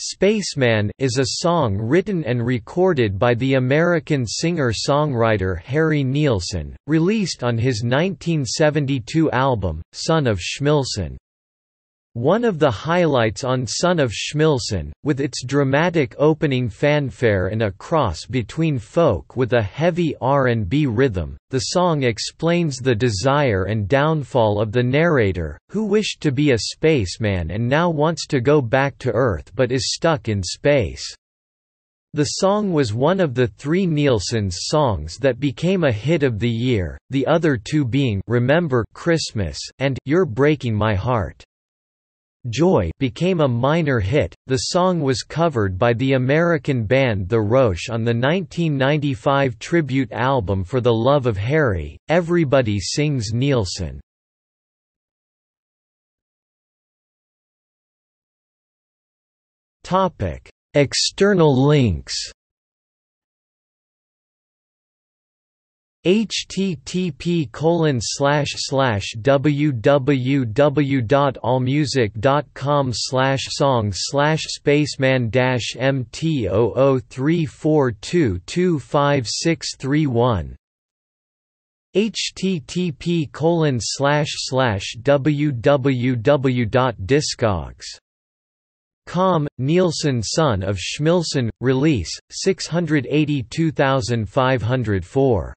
Spaceman is a song written and recorded by the American singer-songwriter Harry Nilsson, released on his 1972 album, Son of Schmilsson. One of the highlights on Son of Schmilsson, with its dramatic opening fanfare and a cross between folk with a heavy R&B rhythm, the song explains the desire and downfall of the narrator, who wished to be a spaceman and now wants to go back to Earth but is stuck in space. The song was one of the three Nilsson's songs that became a hit of the year, the other two being Remember Christmas and You're Breaking My Heart. Joy became a minor hit. The song was covered by the American band The Roche on the 1995 tribute album For the Love of Harry. Everybody Sings Nilsson. Topic: External links. Http colon slash slash www.allmusic.com slash song slash spaceman dash mt 0034225631 http colon slash slash www.discogs.com Nilsson son of Schmilsson release 682504